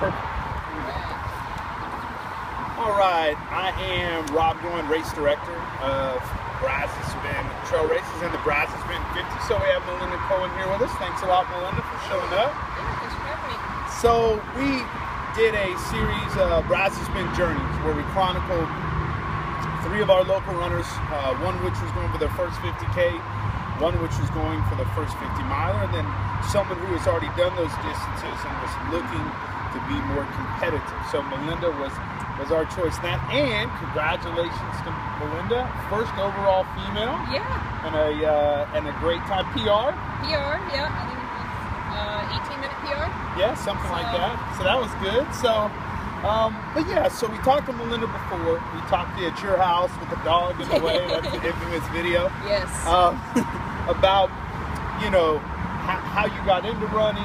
All right, I am Rob Goyen, race director of Brazos Bend Trail Races and the Brazos Bend 50. So we have Melinda Coen here with us. Thanks a lot, Melinda, for showing up. Thanks for having me. So we did a series of Brazos Bend Journeys where we chronicled three of our local runners, uh, one which was going for their first 50K, one which was going for the first 50 miler, and then someone who has already done those distances and was looking to be more competitive. So Melinda was was our choice that, and congratulations to Melinda, first overall female, Yeah, and a uh, and a great time PR. PR, yeah, I think it was uh, 18 minute PR. Yeah, something like that. So that was good. So, um, but yeah, so we talked to Melinda before. We talked to you at your house with the dog in the way. That's the infamous video. Yes. Um, about, you know, how, how you got into running,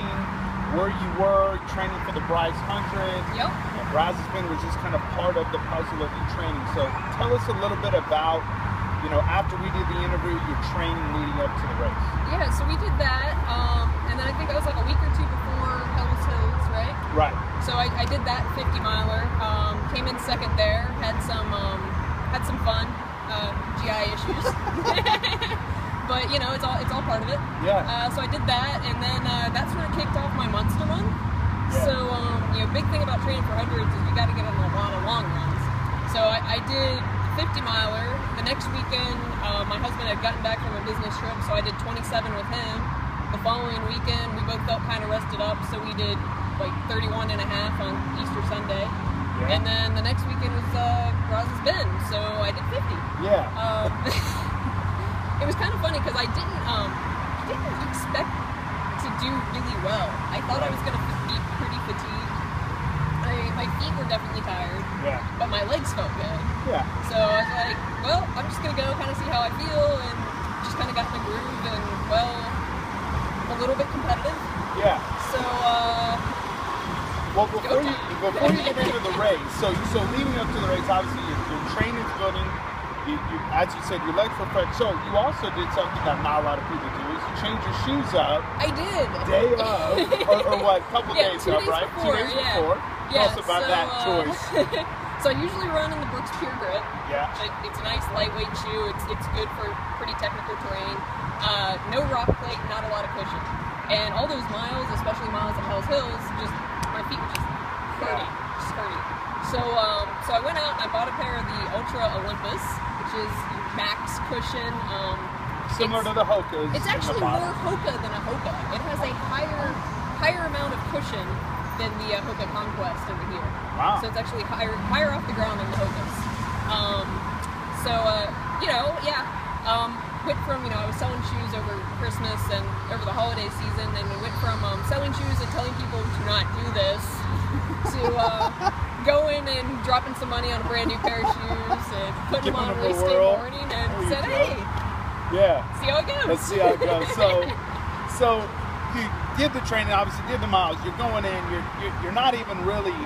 where you were training for the Bryce 100. yep. And Brazos Bend was just kind of part of the puzzle of your training. So tell us a little bit about, you know, after we did the interview, your training leading up to the race. Yeah, so we did that, um, and then I think that was like a week or two before Hell's Hills, right? Right. So I, I did that 50 miler. Um, came in second there. Had some um, had some fun. Uh, GI issues, but you know it's all it's all part of it. Yeah. Uh, so I did that, and then uh, that's when I kicked off my monster run. Yeah. So um, you know, big thing about training for hundreds is you got to get on a lot of long runs. So I, I did 50 miler. The next weekend, uh, my husband had gotten back from a business trip, so I did 27 with him. The following weekend, we both felt kind of rested up, so we did like 31 and a half on Easter Sunday. Yeah. And then the next weekend was uh, Bend, so I did 50. Yeah. Um, it was kind of funny because I didn't um, I didn't expect to do really well. I thought I was going to be pretty fatigued. I, my feet were definitely tired, Yeah. but my legs felt good. Yeah. So I was like, well, I'm just going to go kind of see how I feel and just kind of got in the groove and, well, a little bit competitive. Yeah. So, uh, Well, before you before you get into the race, so so leading up to the race, obviously your, your training's building. You, you, as you said, your legs were fresh. So you also did something that not a lot of people do: is you change your shoes up I did. day of, or, or what? A couple Yeah, days up, days right? before, two days yeah. before. Yeah, Tell us about so, that uh, choice. so I usually run in the Brooks Pure Grit. Yeah. It, it's a nice lightweight shoe. It's it's good for pretty technical terrain. Uh, no rock plate, not a lot of cushion. And all those miles, especially miles at Hell's Hills, just my feet were just hurting, just hurting. So um, so I went out and I bought a pair of the Altra Olympus, which is max cushion. Um, Similar to the Hokas. it's actually more Hoka than a Hoka. It has a higher higher amount of cushion than the uh, Hoka Conquest over here. Wow. So it's actually higher higher off the ground than the Hokas. Um, so uh, you know, yeah. Um, went from you know I was selling shoes over Christmas and over the holiday season, and we went from um, selling shoes and telling people to not do this to uh, going and dropping some money on a brand new pair of shoes and putting Giving them on them a race day morning There and said, hey, Yeah. see how it goes. Let's see how it goes. So, so you did the training, obviously did the miles. You're going in. You're you're, you're not even really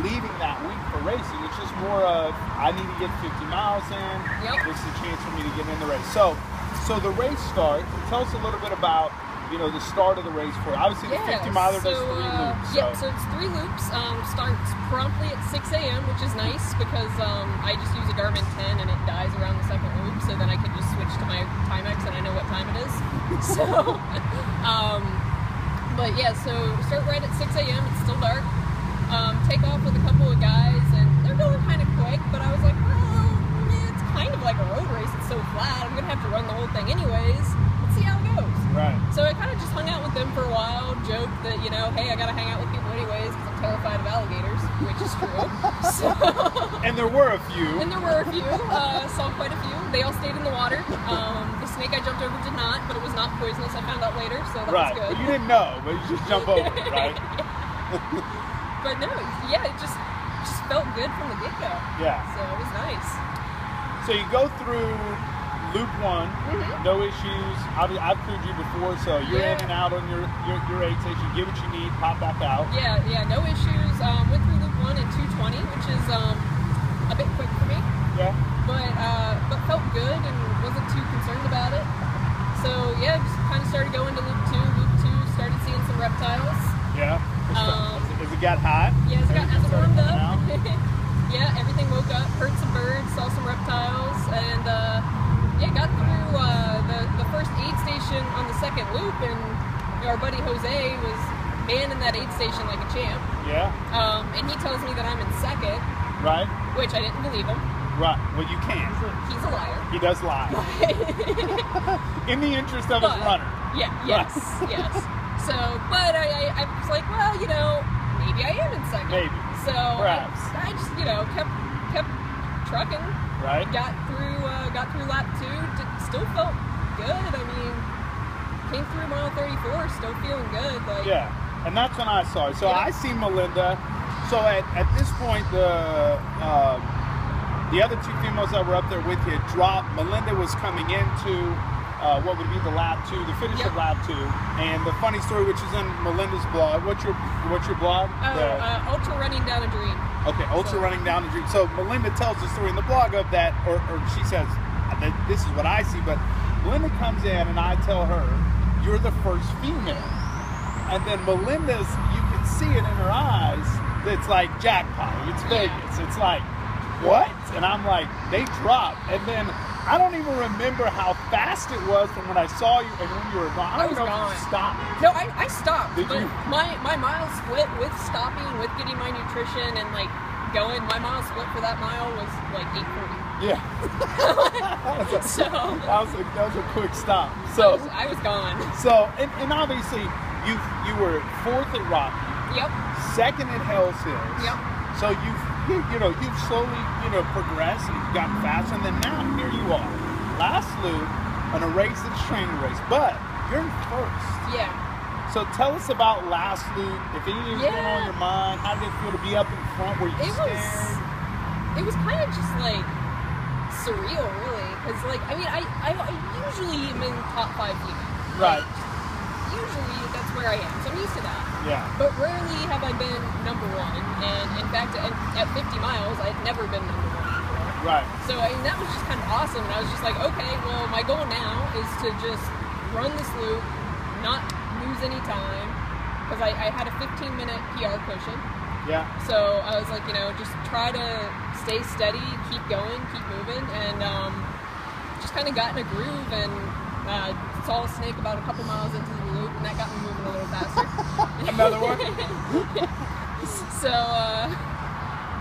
leaving that week for racing. It's just more of I need to get 50 miles in. Yep. This is a chance for me to get in the race. So, so the race starts. Tell us a little bit about you know the start of the race for. Obviously, the 50 miler does so, three uh, loops. So. Yeah, so it's three loops. Um, starts promptly at 6 a.m., which is nice because um, I just use a Garmin 10 and it dies around the second loop, so then I can just switch to my Timex and I know what time it is. so, um, but yeah, so start right at 6 a.m. It's still dark. Um, take off with a couple of guys, and they're going kind of quick, but I was like, well, it's kind of like a road race. It's so flat. I'm gonna have to run the whole thing anyways. Let's see how it goes. right. So I kind of just hung out with them for a while, joked that, you know, hey, I gotta hang out with people anyways because I'm terrified of alligators, which is true. so, And there were a few. and there were a few, uh, saw quite a few. They all stayed in the water. Um, the snake I jumped over did not, but it was not poisonous. I found out later, so that right. was good. But you didn't know, but you just jump over it, right? But no, yeah, it just just felt good from the get go. Yeah. So it was nice. So you go through loop one, Mhm. no issues. I've, I've crewed you before, so you're in and out on your your, your aid station. Get what you need, pop back out. Yeah, yeah, no issues. Um, went through loop one in 220, which is um, a bit quick for me. Yeah. but uh, but felt good and wasn't too concerned about it. So yeah, just kind of started going to loop two. Loop two started seeing some reptiles. Yeah. It's, Um, is it got hot. Yeah, it got, as it warmed up. yeah, everything woke up, heard some birds, saw some reptiles, and uh, yeah, got through uh, the, the first aid station on the second loop, and you know, our buddy Jose was manning that aid station like a champ. Yeah. Um, and he tells me that I'm in second, Right. which I didn't believe him. Right. Well, you can. He's a liar. He does lie in the interest of his runner. Yeah, yes, yes. So, but I, I, I was like, well, you know, maybe I am in second. Maybe. So I, Perhaps. I just, you know, kept kept trucking. Right. Got through, uh, got through lap two. Did, still felt good. I mean, came through mile 34, still feeling good. Like, Yeah, and that's when I saw it. So Yeah. I see Melinda. So at, at this point, the um, the other two females that were up there with you dropped. Melinda was coming into uh, what would be the lap two, the finish of Yep. lap two. And the funny story, which is in Melinda's blog. What's your What's your blog? Oh, The- uh, ultra running down a dream. Okay, Ultra So- Running Down the Dream. So Melinda tells the story in the blog of that, or, or she says, that this is what I see, but Melinda comes in and I tell her, you're the first female. And then Melinda's, you can see it in her eyes, it's like jackpot. It's. Vegas. It's like, what? And I'm like, they drop, And then I don't even remember how fast it was from when I saw you and when you were gone. I I was you gone. stopped. No, I, I stopped. Did but you? My my mile split with stopping, with getting my nutrition and like going. My mile split for that mile was like 8:40. Yeah. that, was a, So that, was a, that was a quick stop. I So. was, I was gone. So, and, and obviously, you you were fourth at Rocky, Yep. second at Hell's Hills. Yep. So you've you, you know you've slowly you know progressed and you've gotten faster, and then now here you are, last loop on a race that's training race, but you're in first. Yeah. So tell us about last loop. If anything was going on in your mind, how did it feel to be up in front? Were you It was. It was kind of just like surreal, really, because like I mean, I, I I usually am in top five female. Right. Usually that's where I am, so I'm used to that. Yeah. But rarely have I been number one, and in fact, at, at 50 miles, I'd never been number one before. Right. So I mean, that was just kind of awesome, and I was just like, okay, well, my goal now is to just run this loop, not lose any time, because I, I had a 15 minute PR cushion. Yeah. So I was like, you know, just try to stay steady, keep going, keep moving, and um, just kind of got in a groove and uh, saw a snake about a couple miles into the loop, and that got me moving a little faster. Another one? so, uh,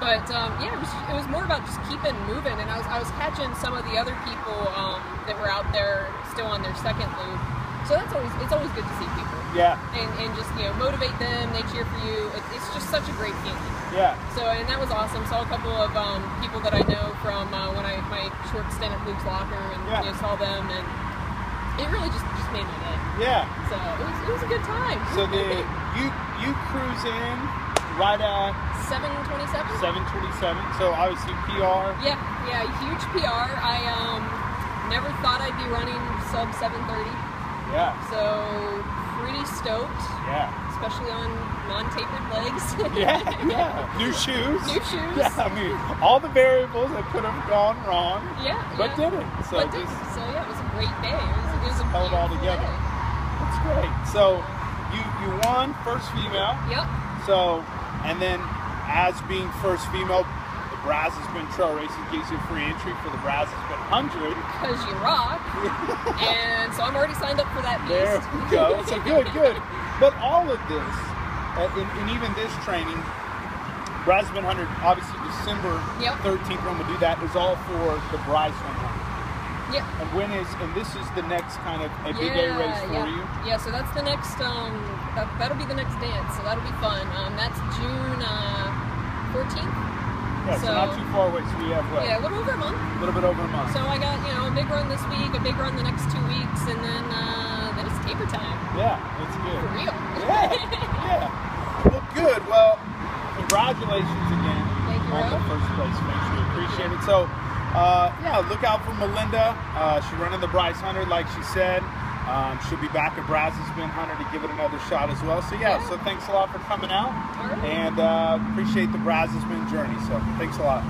but um, yeah, it was, it was more about just keeping moving, and I was I was catching some of the other people um, that were out there still on their second loop. So that's always it's always good to see people Yeah. and, and just you know motivate them. They cheer for you. It, it's just such a great feeling. Yeah. So and that was awesome. Saw a couple of um, people that I know from uh, when I my short stint at Luke's Locker, and Yeah. you know, saw them, and it really just just made my day. Yeah. So it was it was a good time. So the you you cruise in right at seven twenty seven. 727. So obviously PR. Yeah, yeah, huge PR. I um never thought I'd be running sub seven thirty. Yeah. So pretty stoked, Yeah. especially on non-tapered legs. Yeah. Yeah. New shoes. New shoes. Yeah. I mean, all the variables that could have gone wrong, Yeah, but yeah. did it. So but did. just So yeah, it was a great day. It was, it a held all together. that's great. So you you won first female. Yep. So and then as being first female, the Brazos Bend Trail Racing gives you free entry for the Brazos Bend 100. Because you rock. and so I'm already signed up for that beast. There we go. So good, good. But all of this, uh, and, and even this training, Brazos Bend 100, obviously December Yep. 13th when we do that, is all for the Bryce 100. Yeah. And when is, and this is the next kind of a big A race for yeah. you. Yeah, so that's the next, um, that, that'll be the next dance, so that'll be fun. Um, that's June uh, 14th. Yeah, so, So- not too far away. So we have what? Yeah, a little over a month. A little bit over a month. So I got, you know, a big run this week, a big run the next two weeks, and then, uh, then it's taper time. yeah, that's good. For real. Yeah, yeah. Well, good. Well, congratulations again Thank you, on the first place finish. We appreciate it. So, uh, yeah, look out for Melinda. Uh, she's running the Bryce Hunter, like she said. Um, she'll be back at Brazos Bend Hunter to give it another shot as well. So, yeah, Yeah. so thanks a lot for coming out. Right. And uh, appreciate the Brazos Bend journey. So, thanks a lot.